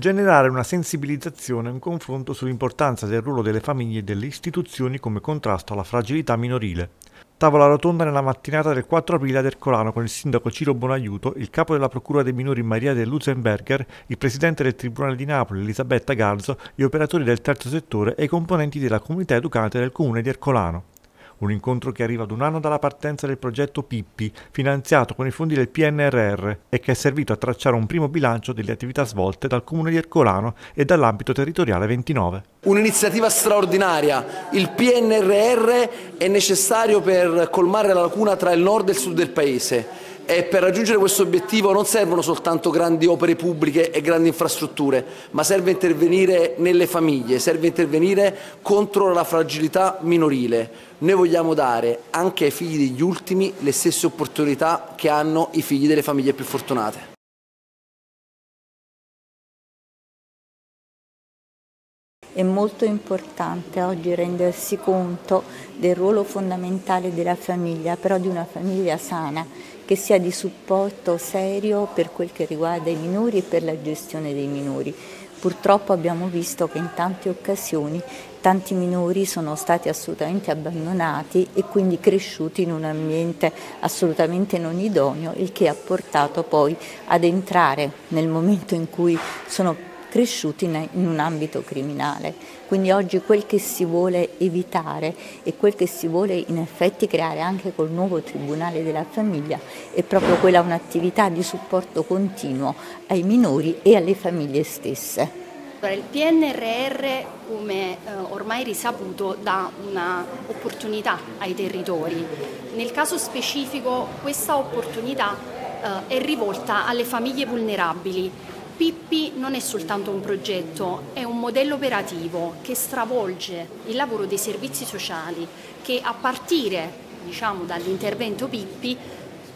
generare una sensibilizzazione e un confronto sull'importanza del ruolo delle famiglie e delle istituzioni come contrasto alla fragilità minorile. Tavola rotonda nella mattinata del 4 aprile ad Ercolano con il sindaco Ciro Bonaiuto, il capo della Procura dei minori Maria De Luzenberger, il presidente del Tribunale di Napoli Elisabetta Galzo, gli operatori del terzo settore e i componenti della comunità educante del comune di Ercolano. Un incontro che arriva ad un anno dalla partenza del progetto Pippi, finanziato con i fondi del PNRR e che è servito a tracciare un primo bilancio delle attività svolte dal comune di Ercolano e dall'ambito territoriale 29. Un'iniziativa straordinaria. Il PNRR è necessario per colmare la lacuna tra il nord e il sud del Paese e per raggiungere questo obiettivo non servono soltanto grandi opere pubbliche e grandi infrastrutture, ma serve intervenire nelle famiglie, serve intervenire contro la fragilità minorile. Noi vogliamo dare anche ai figli degli ultimi le stesse opportunità che hanno i figli delle famiglie più fortunate. È molto importante oggi rendersi conto del ruolo fondamentale della famiglia, però di una famiglia sana, che sia di supporto serio per quel che riguarda i minori e per la gestione dei minori. Purtroppo abbiamo visto che in tante occasioni tanti minori sono stati assolutamente abbandonati e quindi cresciuti in un ambiente assolutamente non idoneo, il che ha portato poi ad entrare nel momento in cui sono cresciuti in un ambito criminale. Quindi oggi quel che si vuole evitare e quel che si vuole in effetti creare anche col nuovo Tribunale della Famiglia è proprio quella un'attività di supporto continuo ai minori e alle famiglie stesse. Il PNRR, come eh, ormai risaputo, dà un'opportunità ai territori. Nel caso specifico questa opportunità eh, è rivolta alle famiglie vulnerabili Pippi non è soltanto un progetto, è un modello operativo che stravolge il lavoro dei servizi sociali che a partire diciamo, dall'intervento Pippi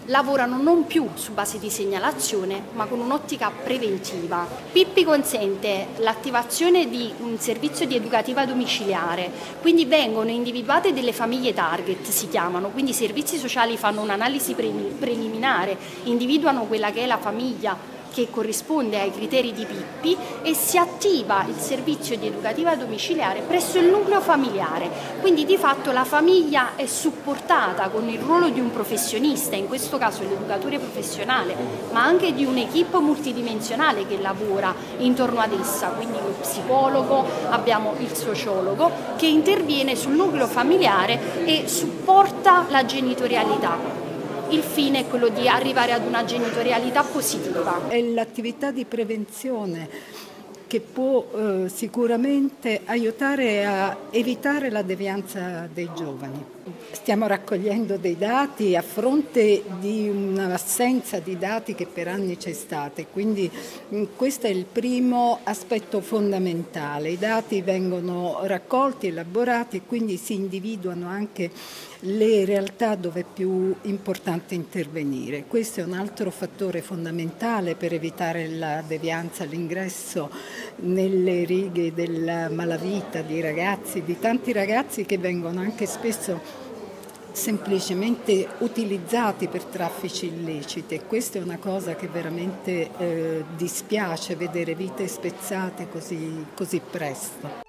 lavorano non più su base di segnalazione ma con un'ottica preventiva. Pippi consente l'attivazione di un servizio di educativa domiciliare, quindi vengono individuate delle famiglie target, si chiamano, quindi i servizi sociali fanno un'analisi preliminare, individuano quella che è la famiglia che corrisponde ai criteri di Pippi e si attiva il servizio di educativa domiciliare presso il nucleo familiare. Quindi di fatto la famiglia è supportata con il ruolo di un professionista, in questo caso l'educatore professionale, ma anche di un'equipe multidimensionale che lavora intorno ad essa, quindi lo psicologo, abbiamo il sociologo che interviene sul nucleo familiare e supporta la genitorialità il fine è quello di arrivare ad una genitorialità positiva. È l'attività di prevenzione che può eh, sicuramente aiutare a evitare la devianza dei giovani. Stiamo raccogliendo dei dati a fronte di un'assenza di dati che per anni c'è stata e quindi mm, questo è il primo aspetto fondamentale. I dati vengono raccolti, elaborati e quindi si individuano anche le realtà dove è più importante intervenire. Questo è un altro fattore fondamentale per evitare la devianza, l'ingresso nelle righe della malavita di ragazzi, di tanti ragazzi che vengono anche spesso semplicemente utilizzati per traffici illeciti e questa è una cosa che veramente eh, dispiace vedere vite spezzate così, così presto.